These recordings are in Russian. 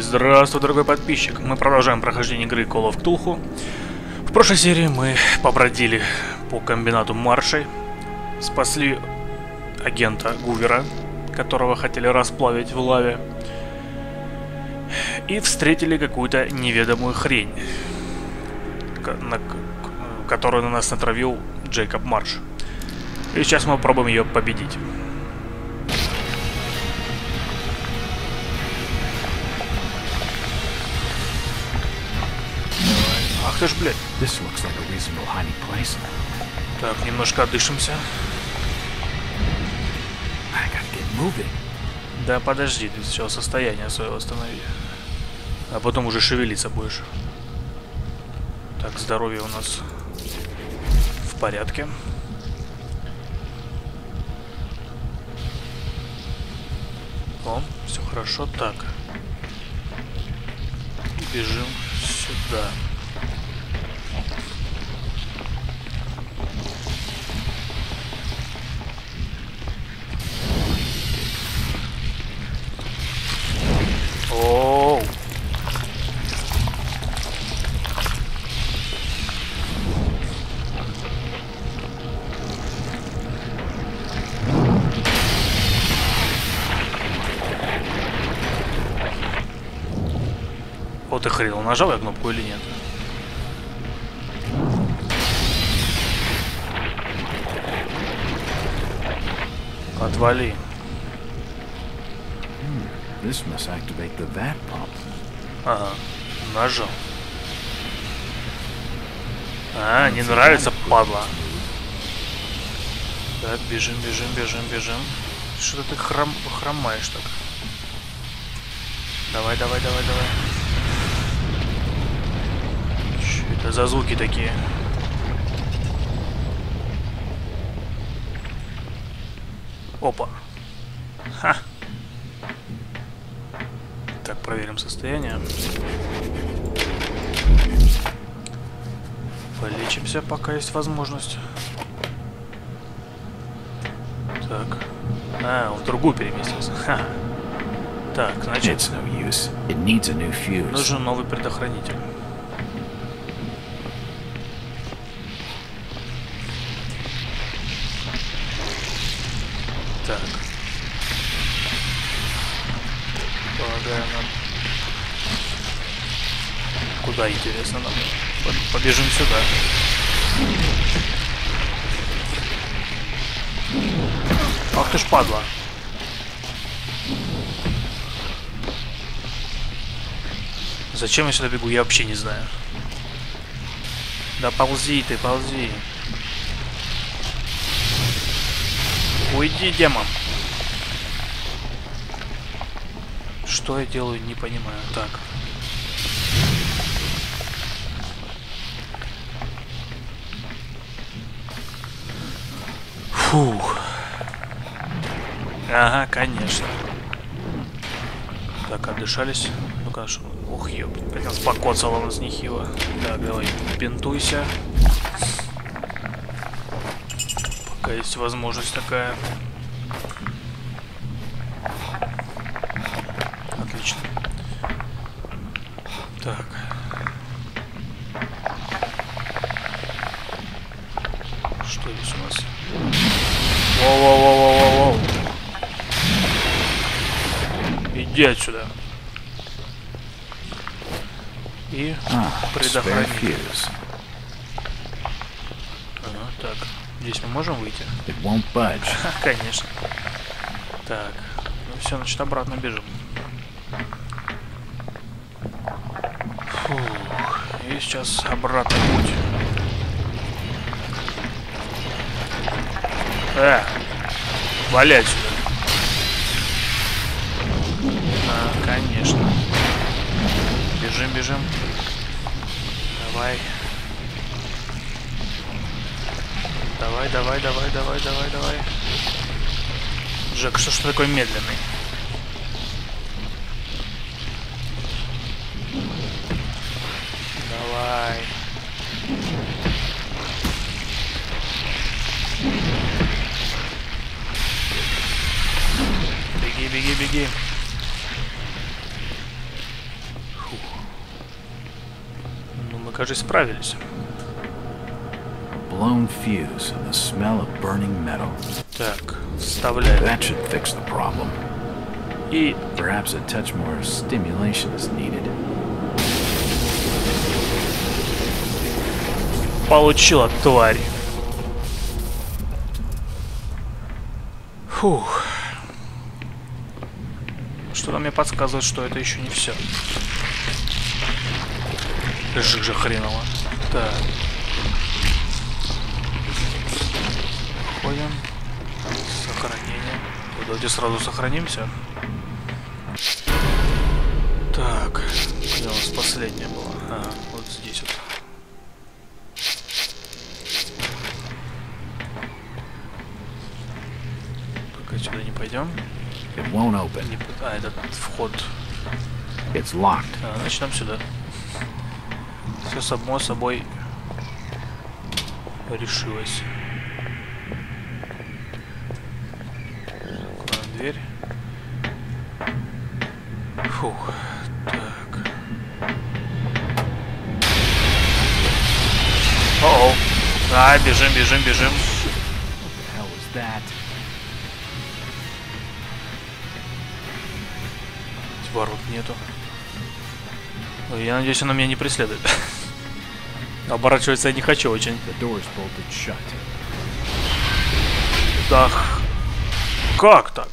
Здравствуй, дорогой подписчик. Мы продолжаем прохождение игры Call of Cthulhu. В прошлой серии мы побродили по комбинату маршей, спасли агента Гувера, которого хотели расплавить в лаве, и встретили какую-то неведомую хрень, которую на нас натравил Джейкоб Марш. И сейчас мы попробуем ее победить. Ты ж, блядь. Like так, немножко отдышимся. Да подожди, ты сначала состояние свое восстанови. А потом уже шевелиться будешь. Так, здоровье у нас в порядке. О, все хорошо. Так. Бежим сюда. Вот и хрен, нажал я кнопку или нет? Отвали. This must activate the VAT pump. Ага, нажал. А, не нравится, падла. Так, бежим, бежим, бежим, бежим. Что ты хром... хромаешь так? Давай, давай, давай, давай. это за звуки такие? Опа. Ха. Так, проверим состояние. Полечимся, пока есть возможность. Так. А, он в другую переместился. Ха. Так, значит... Нужен новый предохранитель. Куда, интересно, нам? Побежим сюда. Ах ты ж падла. Зачем я сюда бегу, я вообще не знаю. Да ползи ты, ползи. Уйди, демон. Что я делаю, не понимаю. Так. Ага, конечно. Так, отдышались. Ну-ка, ух, ёб, хотел спокоцало нас нехило. Так, давай, бинтуйся. пока есть возможность такая. Иди отсюда. И а, предохранитель. Ага, так. Здесь мы можем выйти? Конечно. Так. Ну все, значит, обратно бежим. Фух. И сейчас обратно путь. Э! Валять сюда. Конечно. Бежим, бежим. Давай. Давай, давай, давай, давай, давай, давай. Джек, что ж ты такой медленный? Давай. Беги, беги, беги. Кажется, справились. Blown fuse and the smell of burning metal. Так, вставляем. That should fix the problem. И Perhaps a touch more stimulation is needed. получила тварь. Фух. Что-то мне подсказывает, что это еще не все. Жижа хреново. Так. Ходим. Сохранение. Давайте сразу сохранимся. Так. Где у нас последняя была? А, вот здесь вот. Пока сюда не пойдем. It won't open. Не А, этот вход. It's locked. А, начнем сюда. Все само собой решилось. Закроем дверь. Фух. Так. О-о. А, бежим, бежим, бежим. Ворот нету. Ой, Я надеюсь, она меня не преследует. Оборачиваться я не хочу очень. Х- Как так?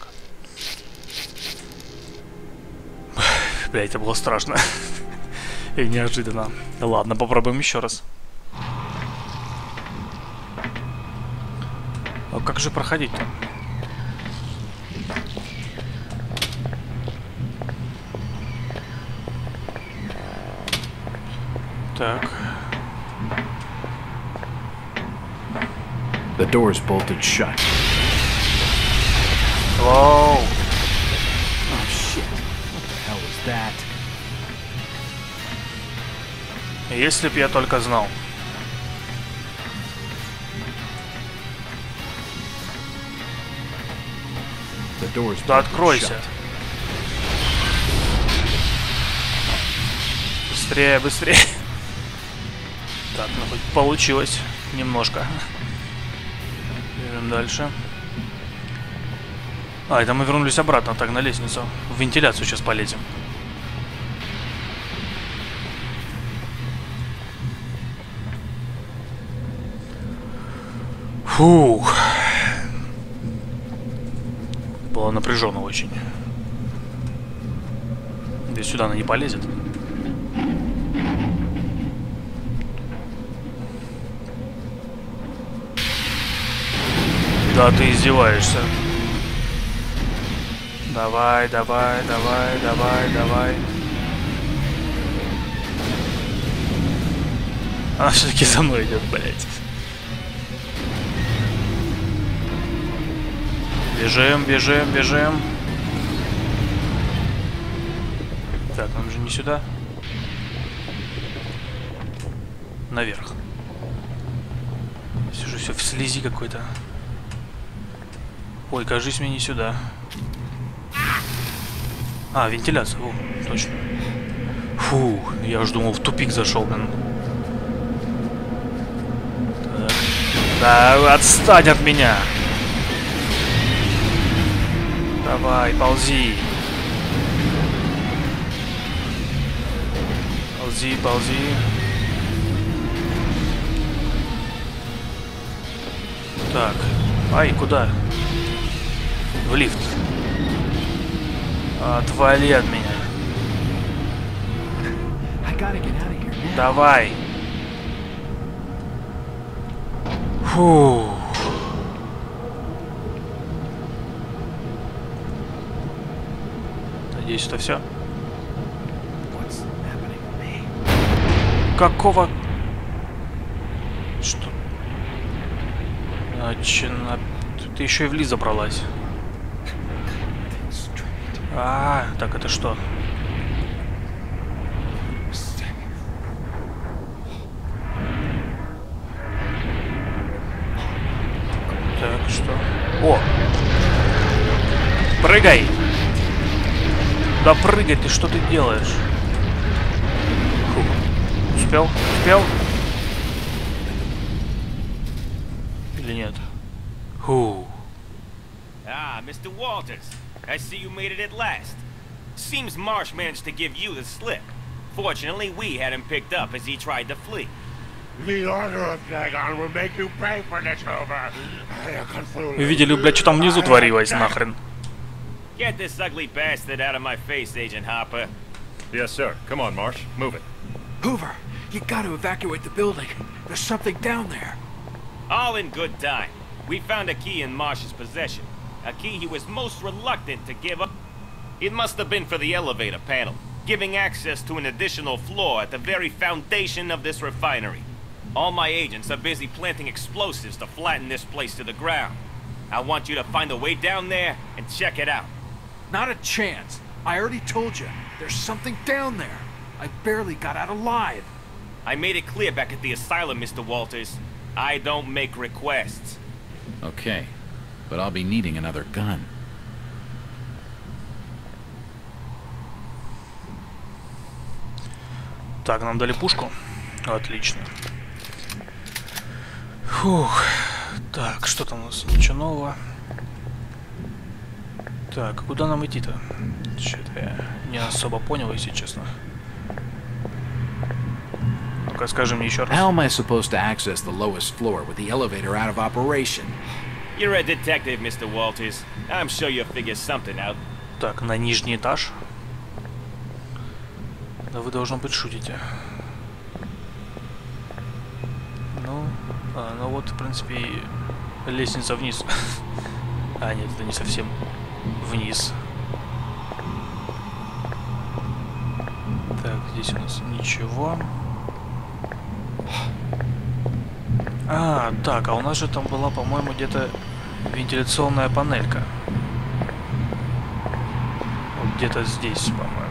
Бля, это было страшно. И неожиданно. Да ладно, попробуем еще раз. А как же проходить-то? Так. The door's bolted shut. Вау! Oh shit. What the hell was that? Если б я только знал. The door's Да откройся. Быстрее, быстрее. Так, ну хоть получилось немножко. Дальше. А, это мы вернулись обратно, так, на лестницу. В вентиляцию сейчас полезем. Фух. Было напряженно очень. Здесь сюда она не полезет. Да ты издеваешься. Давай, давай, давай, давай, давай. Она все-таки за мной идет, блядь. Бежим, бежим, бежим. Так, нам же не сюда. Наверх. Сижу все в слизи какой-то. Ой, кажись мне не сюда. А, вентиляция, о, точно. Фу, я уж думал, в тупик зашел, блин. Да, отстань от меня! Давай, ползи. Ползи, ползи. Так. Ай, куда? В лифт. Отвали от меня. Давай. Фу. Надеюсь, это все. Какого? Что? А, че, на- Ты еще и в Ли забралась. Straight. А, так это что? Так, что? О! Прыгай! Да прыгай, ты что ты делаешь? Фу. Успел? Успел? Или нет? Фу. Ah, Mr. Walters. I see you made it at last. Seems Marsh managed to give you the slip. Fortunately, we had him picked up as he tried to flee. The order of Dagon will make you pay for this, Hoover. Вы видели, блядь, что там внизу творилось, нахрен? Get this ugly bastard out of my face, Agent Hopper. Yes, sir. Come on, Marsh. Move it. Hoover, you gotta evacuate the building. There's something down there. All in good time. We found a key in Marsh's possession. A key he was most reluctant to give up. It must have been for the elevator panel, giving access to an additional floor at the very foundation of this refinery. All my agents are busy planting explosives to flatten this place to the ground. I want you to find a way down there and check it out. Not a chance. I already told you. There's something down there. I barely got out alive. I made it clear back at the asylum, Mr. Walters. I don't make requests. Okay, but I'll be needing another gun. Так, нам дали пушку. Отлично. Фух. Так, что там у нас? Ничего нового. Так, куда нам идти-то? Что-то я не особо понял, если честно. Ну-ка, скажи мне еще раз. How am I supposed to access the lowest floor with the elevator out of operation? You're a detective, Mr. Walters. I'm sure you'll figure something out. Так, на нижний этаж. Да вы, должно быть, шутите. Ну, а, ну вот, в принципе, лестница вниз. А, нет, это не совсем вниз. Так, здесь у нас ничего. А, так, а у нас же там была, по-моему, где-то вентиляционная панелька. Вот где-то здесь, по-моему.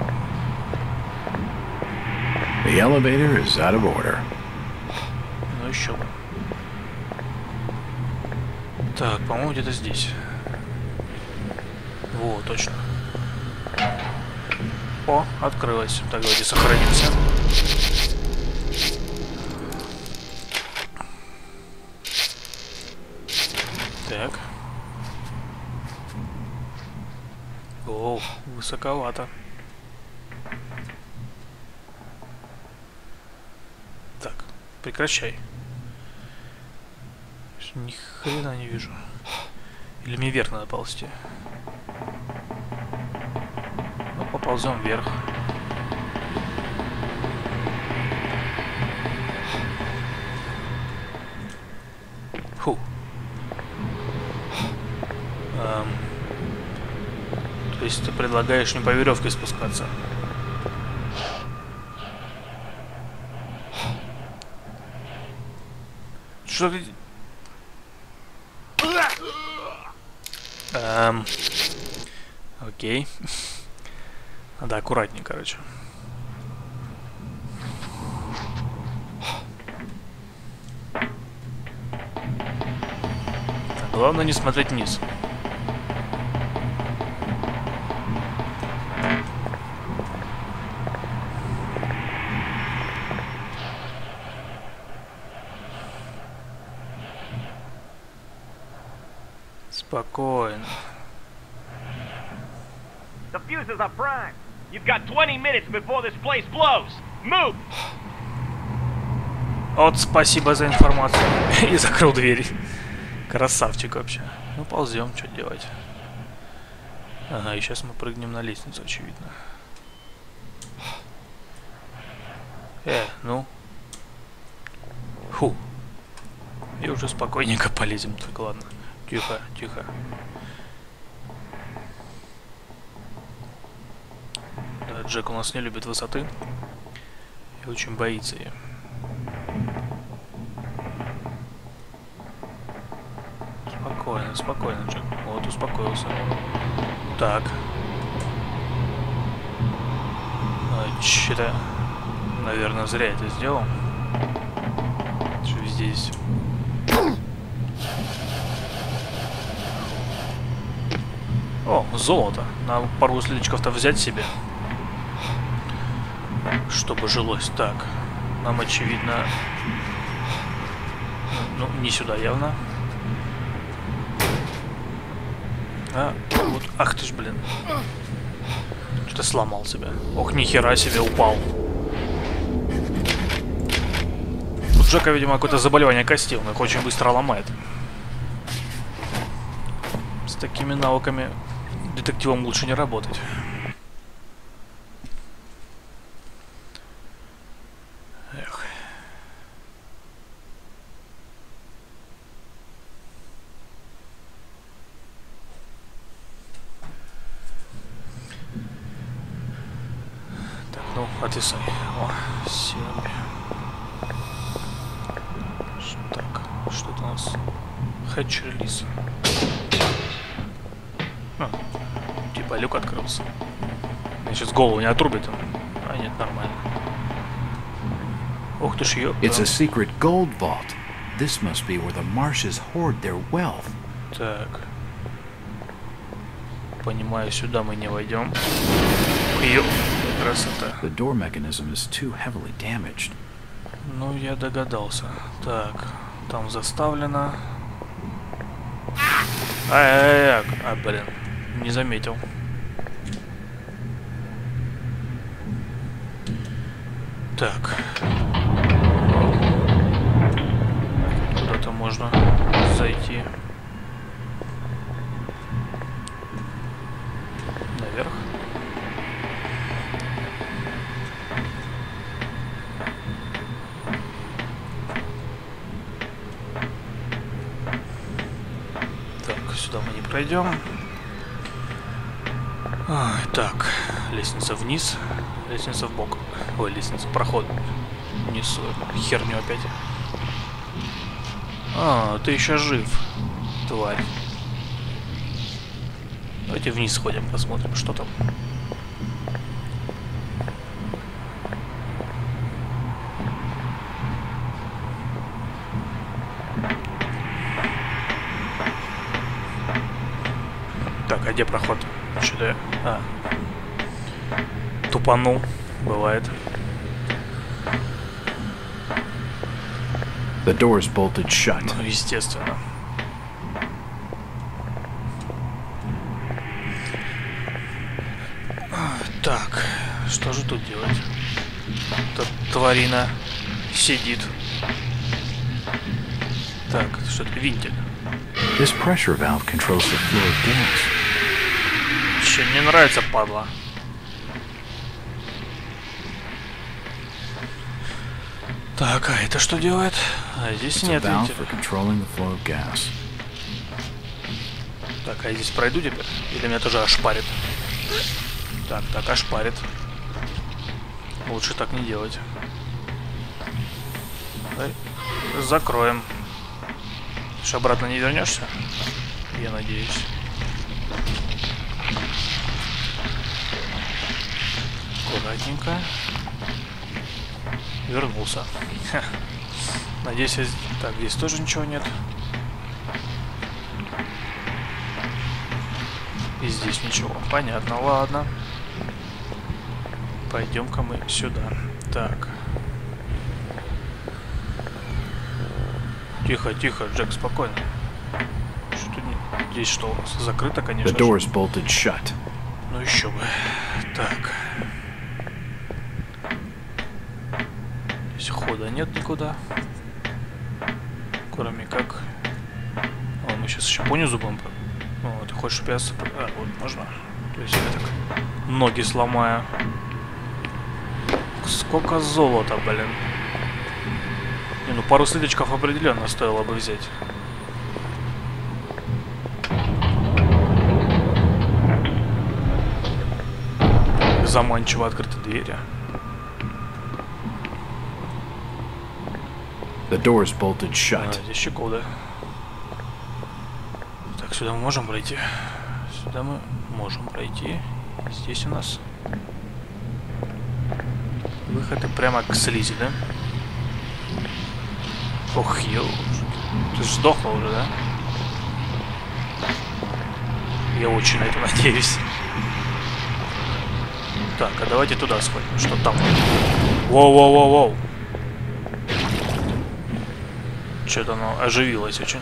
The elevator is out of order. Ну еще бы. Так, по-моему, где-то здесь. Во, точно. О, открылась. Так, давайте сохранимся. Высоковато. Так, прекращай. Ни хрена не вижу. Или мне вверх надо ползти? Ну, поползем вверх. Предлагаешь не по веревке спускаться? Что ты... Эм... Окей. Надо аккуратнее, короче. Главное не смотреть вниз. Спокойно. The fuses are primed. You've got 20 minutes before this place blows. Move! Вот спасибо за информацию. И закрыл дверь. Красавчик вообще. Ну, ползем, что делать. Ага, и сейчас мы прыгнем на лестницу, очевидно. Э, ну. Фу. И уже спокойненько полезем. Так, ладно. Тихо, тихо. Да, Джек у нас не любит высоты. И очень боится ее. Спокойно, спокойно, Джек. Вот, успокоился. Так. А, Че-то, наверное, зря это сделал. Что здесь? О, золото. Надо пару слиточков-то взять себе. Чтобы жилось. Так. нам очевидно... Ну, не сюда явно. А, вот, ах ты ж, блин. Что-то сломал себя. Ох, нихера себе упал. У Джека, видимо, какое-то заболевание костей, он их очень быстро ломает. С такими навыками детективом лучше не работать. Эх. Так, ну, отвисай. О, семь. Ш- Так, что это у нас? Хэтч релиз. А, типа люк открылся. Мне сейчас голову не отрубит. А нет, нормально. Ух ты ж, ёпта. It's a secret gold vault. This must be where the marshes hoard their wealth. Так. Понимаю, сюда мы не войдем. Ёп, красота. The door mechanism is too heavily damaged. Ну, я догадался. Так, там заставлено. Ай-яй-яй, а, блин, не заметил. Так. А, так, лестница вниз, лестница в бок. Ой, лестница, проход. Несу херню опять. А, ты еще жив, тварь. Давайте вниз сходим, посмотрим, что там. Так, а где проход? Что-то. А. Тупанул. Бывает. The door's bolted shut. Ну, естественно. Так, что же тут делать? Эта тварина сидит. Так, что это? Винтель. This pressure valve controls the flow of gas. Че, не нравится, падла. Так, а это что делает? А здесь It's нет. Так, а я здесь пройду теперь? Или меня тоже ошпарит? Так, так, ошпарит. Лучше так не делать. Давай закроем. Ты ж обратно не вернешься? Я надеюсь. Аккуратненько. Вернулся. Ха. Надеюсь, я... Так, здесь тоже ничего нет. И здесь ничего. Понятно, ладно. Пойдем-ка мы сюда. Так. Тихо, тихо, Джек, спокойно. Что тут не- Здесь что у нас? Закрыто, The конечно. же. door's bolted shut. Ну еще бы. Так. Здесь хода нет никуда. Кроме как... О, мы сейчас еще понизу будем... про- О, ты хочешь, чтобы я... А, вот, можно. То есть я так ноги сломаю. Сколько золота, блин. Не, ну пару слиточков определенно стоило бы взять. Заманчиво открыты двери. The door's bolted А, shut. здесь щеколда. Так, сюда мы можем пройти. Сюда мы можем пройти. Здесь у нас выходы прямо к слизи, да? Ох, ё. Ты сдохла уже, да? Я очень на это надеюсь. Так, а давайте туда сходим. Что там? Воу-воу-воу-воу. Что-то оно оживилось очень.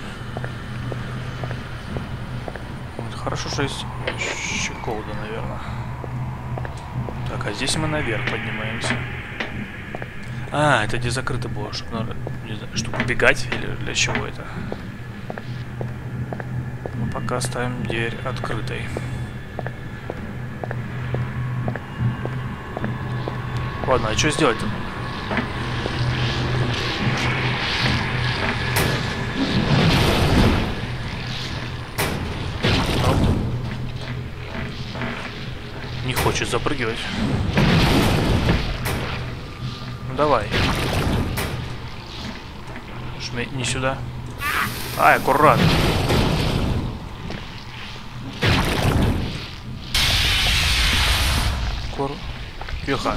Вот, хорошо, что есть щеколда, наверное. Так, а здесь мы наверх поднимаемся. А, это где закрыто было, чтобы, не знаю, чтобы убегать или для чего это? Ну, пока оставим дверь открытой. Ладно, а что сделать-то? Хочет запрыгивать. Ну давай. Жми не сюда. Ай, аккуратно. Кур... Тихо.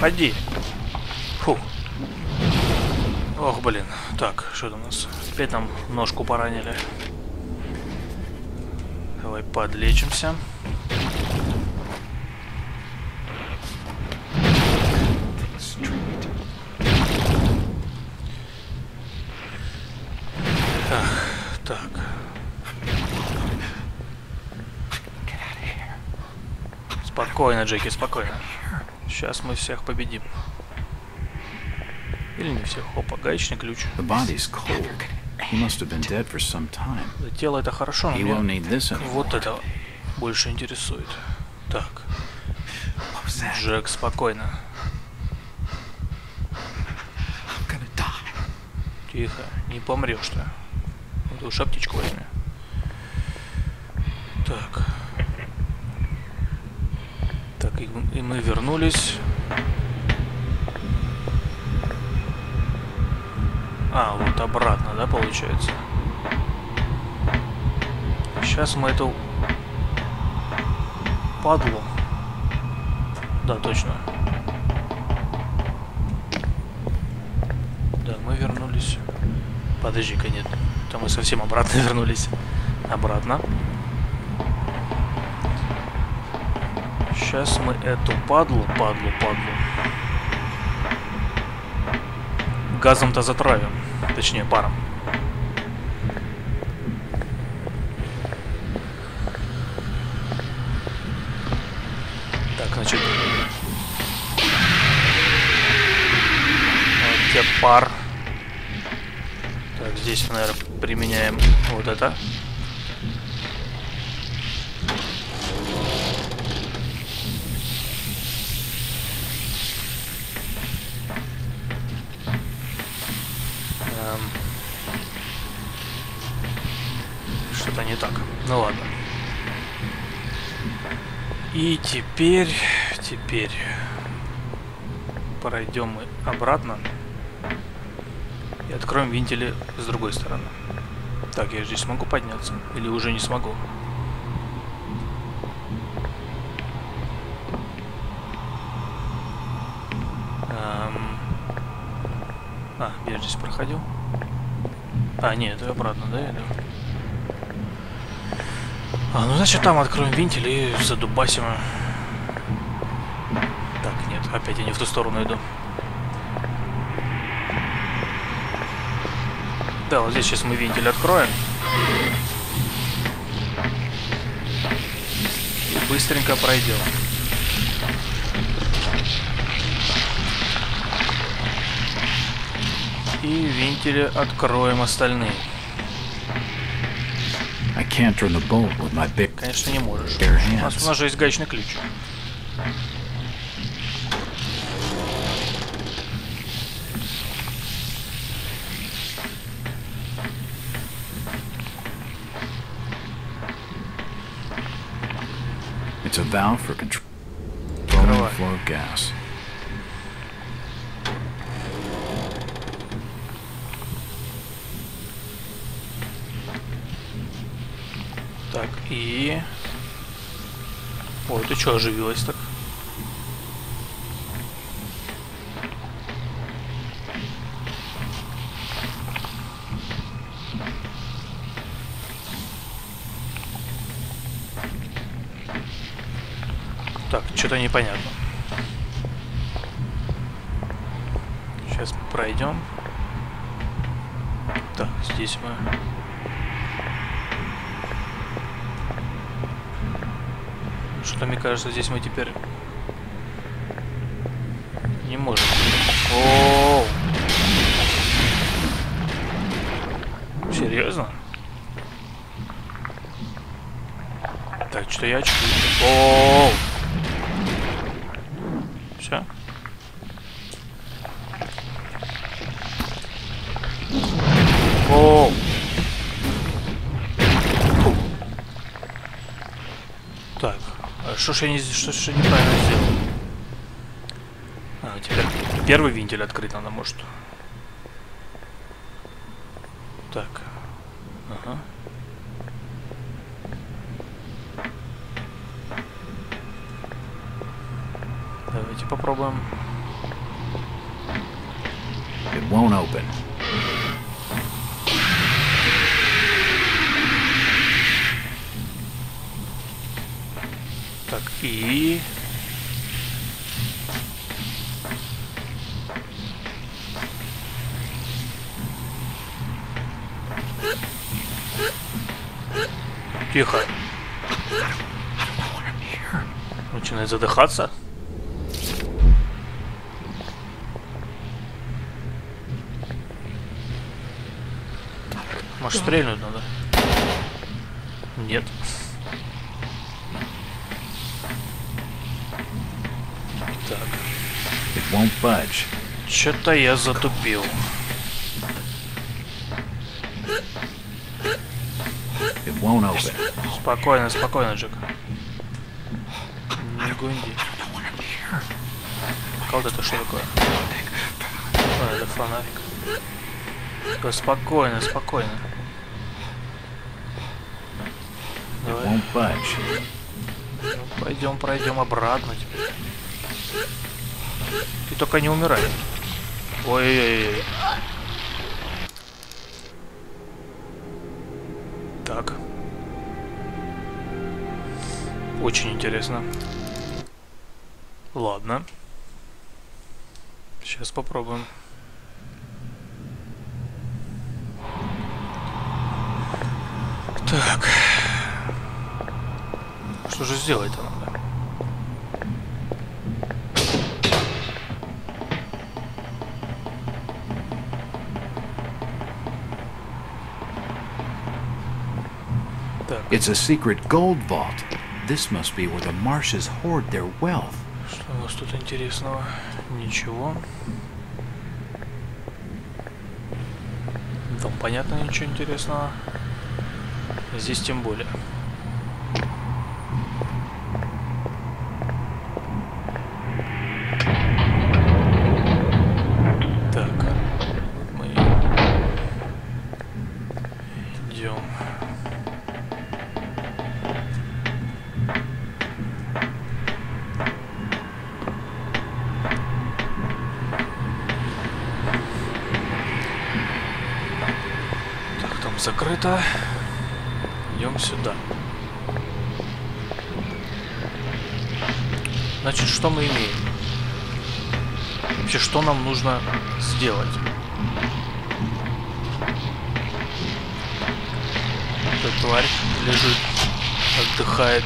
Ходи. Фу. Ох, блин. Так, что там у нас? Опять нам ножку поранили. Давай подлечимся. Спокойно, Джеки, спокойно. Сейчас мы всех победим. Или не всех. Опа, гаечный ключ. The body's cold. Тело это хорошо, но меня вот это больше интересует. Так. Джек, спокойно. Тихо, не помрешь ты. Вот уж аптечку возьми. Так. Так, и, и мы вернулись. А, вот обратно, да, получается? Сейчас мы эту падлу. Да, точно. Да, мы вернулись. Подожди-ка, нет. Там мы совсем обратно вернулись. Обратно. Сейчас мы эту падлу, падлу, падлу. Газом-то затравим. Точнее, паром. Так, значит... Вот пар. Так, здесь наверное, применяем вот это. Теперь, теперь пройдем мы обратно и откроем вентили с другой стороны. Так, я здесь смогу подняться? Или уже не смогу? Эм. А, я здесь проходил. А, нет, это обратно, да, иду? А, ну значит там откроем вентиль и задубасим. Опять я не в ту сторону иду. Да, вот здесь сейчас мы вентиль откроем. И быстренько пройдем. И вентили откроем остальные. Конечно, не можешь. У нас, у нас же есть гаечный ключ. что оживилось так? Так, что-то непонятно. Сейчас пройдем. Так, здесь мы Что мне кажется, здесь мы теперь что я не что я неправильно сделал? А, теперь первый вентиль открыть надо, может. Так, и... Тихо. Начинает задыхаться. Может, стрельнуть надо? Нет. Так. Budge. Что-то я затупил. It won't open. Спокойно, спокойно, Джек. Не гунди. А вот это что такое? А, это фонарик. Да, спокойно, спокойно. Давай, ну, пойдем, пройдем обратно только не умирай. Ой-ой-ой. Так. Очень интересно. Ладно. Сейчас попробуем. Так. Что же сделать-то надо? It's a secret gold vault. This must be where the marshes hoard their wealth. что у нас тут интересного? Ничего. Там понятно ничего интересного. Здесь тем более. Закрыто. Идем сюда. Значит, что мы имеем? Вообще, что нам нужно сделать? Эта тварь лежит, отдыхает.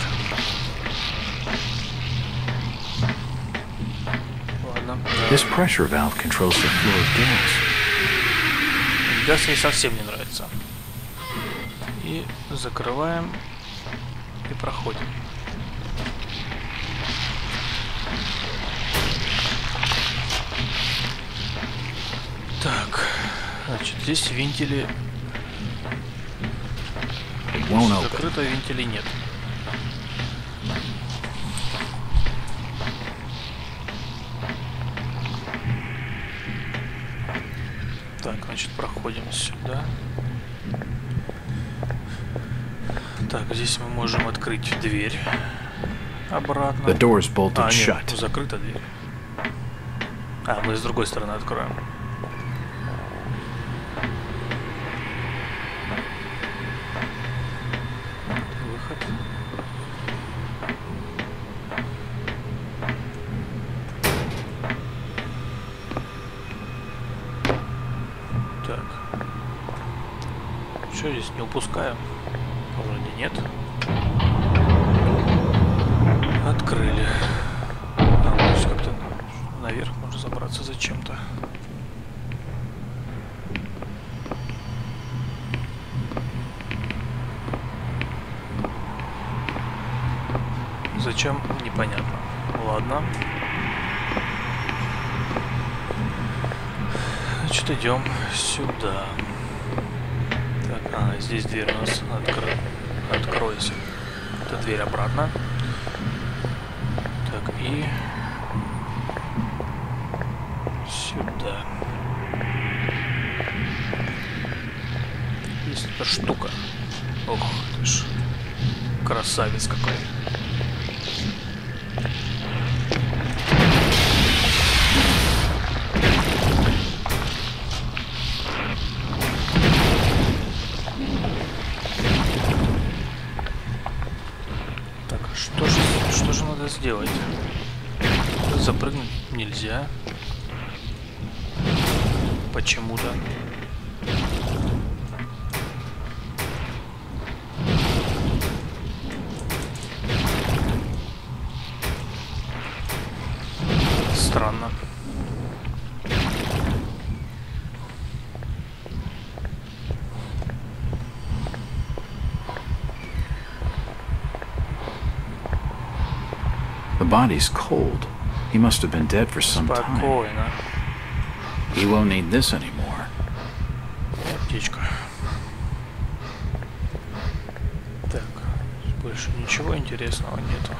This pressure valve controls the flow of gas. Газ ей совсем не нравится. И закрываем и проходим. Так, значит, здесь вентили закрыто, вентилей нет. Так, значит, проходим сюда. Так, здесь мы можем открыть дверь. Обратно. The door is bolted а, нет, shut. закрыта дверь. А, мы с другой стороны откроем. Выход. Так. Что здесь не упускаем? Зачем? Непонятно. Ладно. Значит, идем сюда. Так, а, здесь дверь у нас откро... откройся. Это дверь обратно. Так, и... Сюда. Есть эта штука. Ох, ты ж красавец какой. Так, The body's cold. He must have been dead for some time. Спокойно. He won't need this anymore. Птичка. Так, больше ничего интересного нету.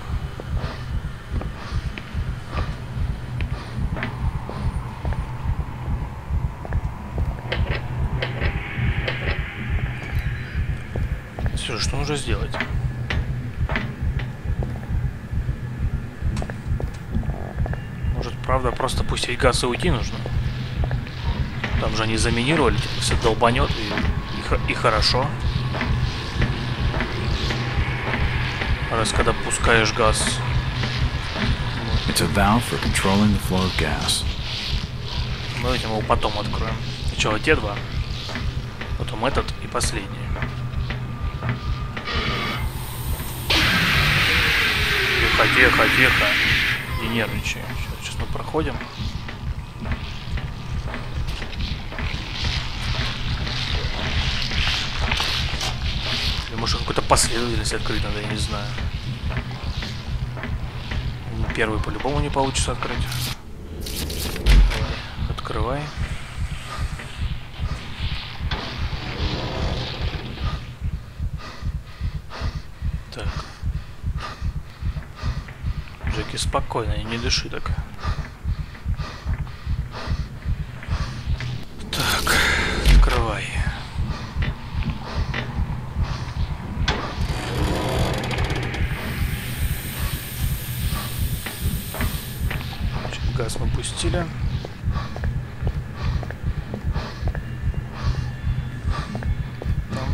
Все, что нужно сделать? Может, правда, просто пустить газ и уйти нужно? Там же они заминировали, типа, все долбанет и, и, и хорошо. Раз когда пускаешь газ, It's a valve for controlling the flow of gas. мы этим его потом откроем. Сначала те два, потом этот и последний. Тихо, тихо, тихо. Не нервничай. Проходим. Или может какую-то последовательность открыть надо, я не знаю. Первый по-любому не получится открыть. Давай, открывай. Так. Джеки, спокойно, не дыши. Так, открывай. Значит, газ мы пустили. Там.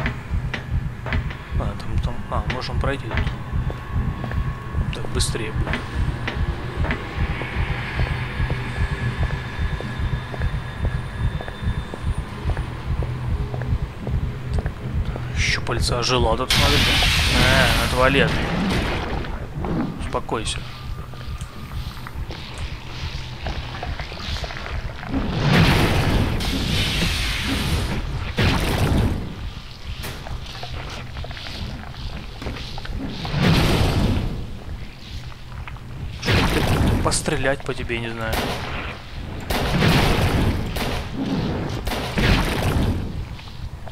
А, там, там. А, можем пройти тут. Так быстрее будет. Щупальца ожила тут, смотрите. А, туалет. Успокойся. Пострелять по тебе, не знаю.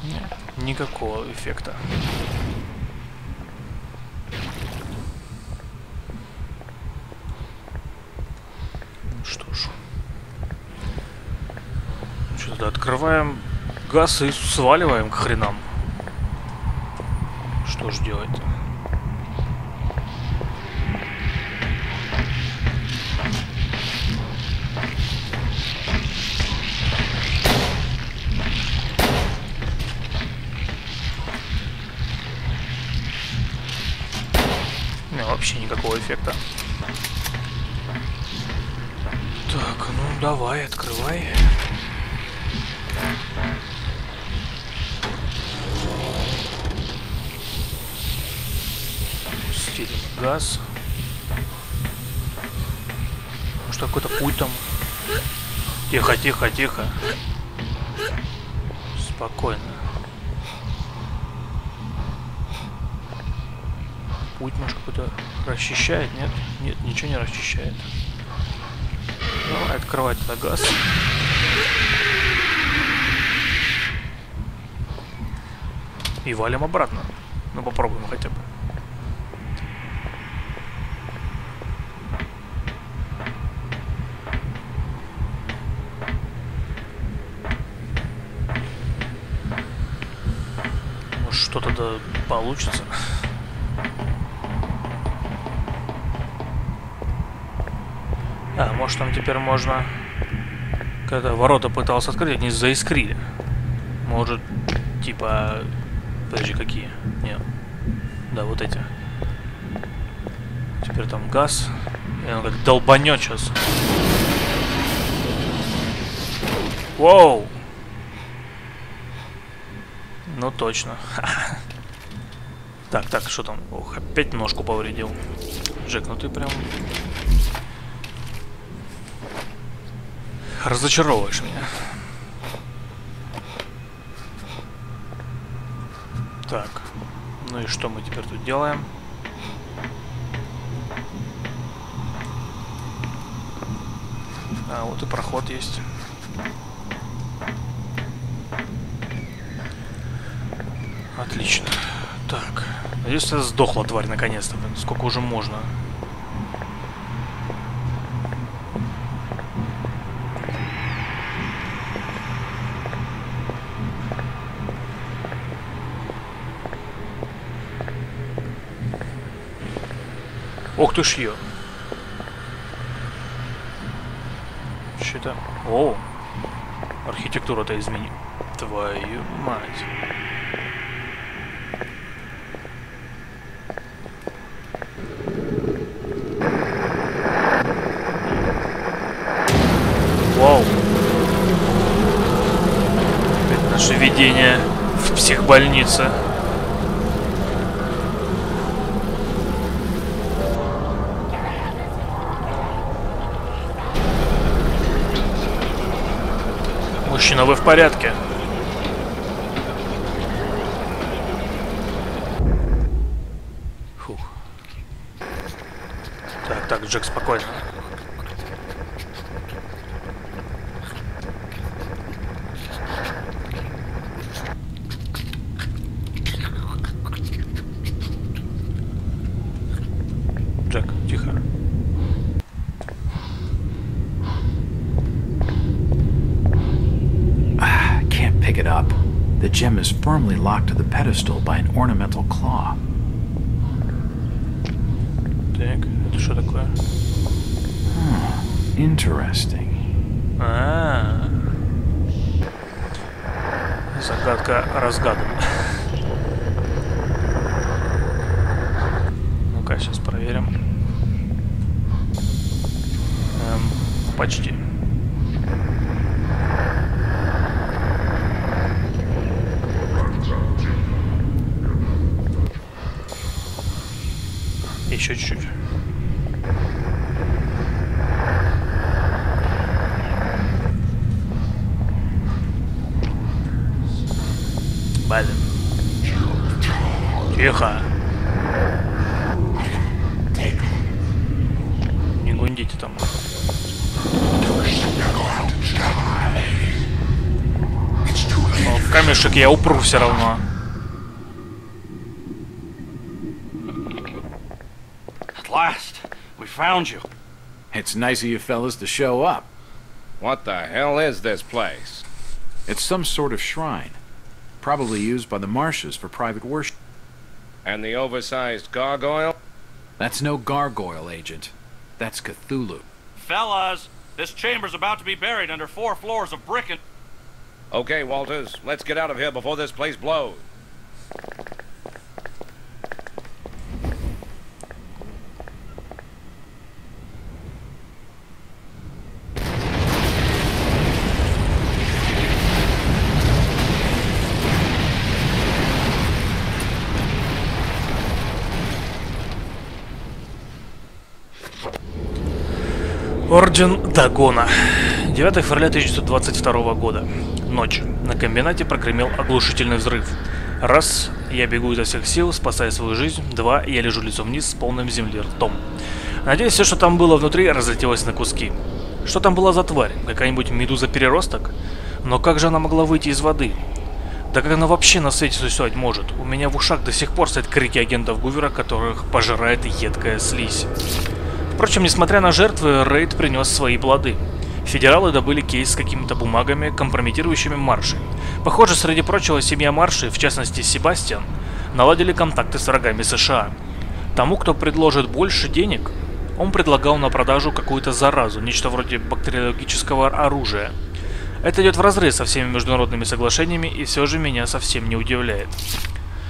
Нет, никакого эффекта. Ну Что ж. Что тогда открываем газ и сваливаем к хренам. Что ж делать-то? эффекта. Так, ну давай, открывай. Стерильный газ. Может какой-то путь там. Тихо, тихо, тихо. Спокойно. Расчищает? Нет? Нет, ничего не расчищает. Давай открывать это газ. И валим обратно. Ну попробуем хотя бы. Может что-то да получится. А, может там теперь можно... Когда ворота пытался открыть, они заискрили. Может, типа... Подожди, какие? Нет. Да, вот эти. Теперь там газ. И он как долбанет сейчас. Воу! Ну точно. Так, так, что там? Ох, опять ножку повредил. Джек, ну ты прям разочаровываешь меня. Так, ну и что мы теперь тут делаем? А, вот и проход есть. Отлично. Так. Надеюсь, сдохла тварь наконец-то. Сколько уже можно? Ох ты ж ее. Что-то... О! Архитектура-то измени. Твою мать. Вау. Это наше видение в психбольнице. Мужчина, вы в порядке? Фух. Так, так, Джек, спокойно. Джек, тихо. Can't pick it up. The gem is firmly locked to the pedestal by an ornamental claw. Так, это что такое? Interesting. А, загадка разгадана. Ну-ка, сейчас проверим. Эм, почти. Еще чуть-чуть. Блин. Тихо. Не гундите там. Но в камешек я упру все равно. Found you. It's nice of you fellas to show up. What the hell is this place? It's some sort of shrine. Probably used by the Marshes for private worship. And the oversized gargoyle? That's no gargoyle, Agent. That's Cthulhu. Fellas, this chamber's about to be buried under four floors of brick and... Okay, Walters, let's get out of here before this place blows. Орден Дагона. 9 февраля 1922 года. Ночь. На комбинате прогремел оглушительный взрыв. Раз, я бегу изо всех сил, спасая свою жизнь. Два, я лежу лицом вниз с полным земли ртом. Надеюсь, все, что там было внутри, разлетелось на куски. Что там была за тварь? Какая-нибудь медуза-переросток? Но как же она могла выйти из воды? Да как она вообще на свете существовать может? У меня в ушах до сих пор стоят крики агентов Гувера, которых пожирает едкая слизь. Впрочем, несмотря на жертвы, рейд принес свои плоды. Федералы добыли кейс с какими-то бумагами, компрометирующими Марши. Похоже, среди прочего, семья Марши, в частности Себастьян, наладили контакты с врагами США. Тому, кто предложит больше денег, он предлагал на продажу какую-то заразу, нечто вроде бактериологического оружия. Это идет вразрез со всеми международными соглашениями и все же меня совсем не удивляет.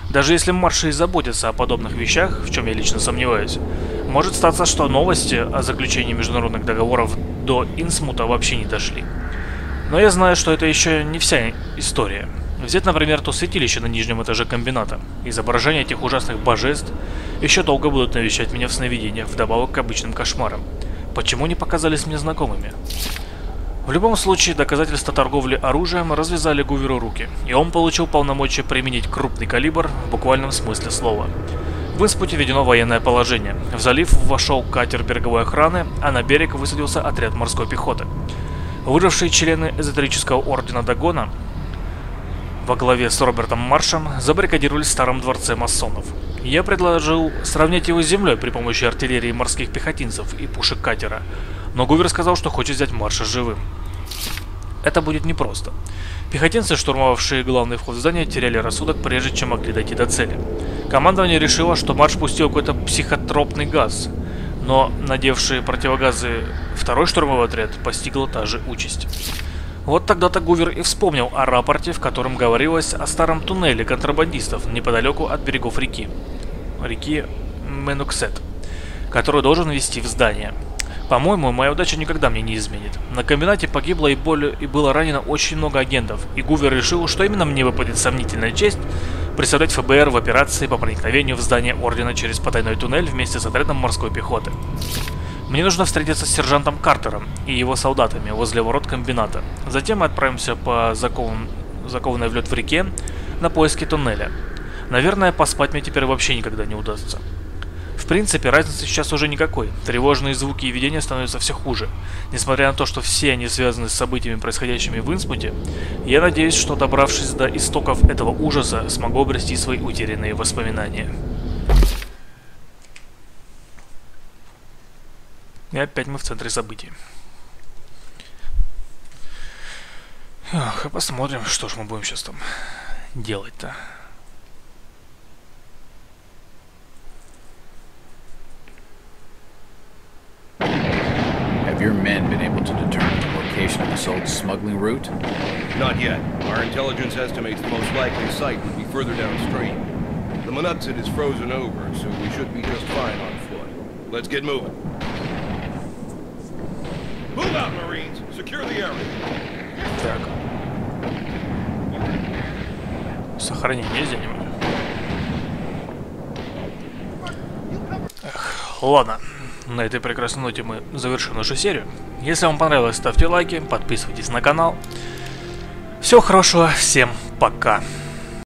Даже если марши и заботятся о подобных вещах, в чем я лично сомневаюсь, может статься, что новости о заключении международных договоров до Инсмута вообще не дошли. Но я знаю, что это еще не вся история. Взять, например, то святилище на нижнем этаже комбината. Изображения этих ужасных божеств еще долго будут навещать меня в сновидениях, вдобавок к обычным кошмарам. Почему не показались мне знакомыми? В любом случае, доказательства торговли оружием развязали Гуверу руки, и он получил полномочия применить крупный калибр в буквальном смысле слова. В Инспуте введено военное положение. В залив вошел катер береговой охраны, а на берег высадился отряд морской пехоты. Выжившие члены эзотерического ордена Дагона во главе с Робертом Маршем забаррикадировались в старом дворце масонов. Я предложил сравнять его с землей при помощи артиллерии морских пехотинцев и пушек катера, но Гувер сказал, что хочет взять Марша живым. Это будет непросто. Пехотинцы, штурмовавшие главный вход в здание, теряли рассудок, прежде чем могли дойти до цели. Командование решило, что Марш пустил какой-то психотропный газ, но надевшие противогазы второй штурмовой отряд постигла та же участь. Вот тогда-то Гувер и вспомнил о рапорте, в котором говорилось о старом туннеле контрабандистов неподалеку от берегов реки. Реки Менуксет, который должен вести в здание. По-моему, моя удача никогда мне не изменит. На комбинате погибло и, более, и было ранено очень много агентов, и Гувер решил, что именно мне выпадет сомнительная честь представлять ФБР в операции по проникновению в здание Ордена через потайной туннель вместе с отрядом морской пехоты. Мне нужно встретиться с сержантом Картером и его солдатами возле ворот комбината. Затем мы отправимся по закован... закованной в лед в реке на поиски туннеля. Наверное, поспать мне теперь вообще никогда не удастся. В принципе, разницы сейчас уже никакой. Тревожные звуки и видения становятся все хуже. Несмотря на то, что все они связаны с событиями, происходящими в Инспуте, я надеюсь, что добравшись до истоков этого ужаса, смогу обрести свои утерянные воспоминания. И опять мы в центре событий. Ох, посмотрим, что ж мы будем сейчас там делать-то. Have your men been able to determine the location of this old smuggling route? Not yet. Our intelligence estimates the most likely site would be further downstream. The Monutsit is frozen over, so we should be just fine on foot. Let's get moving. Move out, Marines! Secure the area! Так. Сохранение есть где-нибудь? Эх, ладно. На этой прекрасной ноте мы завершим нашу серию. Если вам понравилось, ставьте лайки, подписывайтесь на канал. Всего хорошего, всем пока.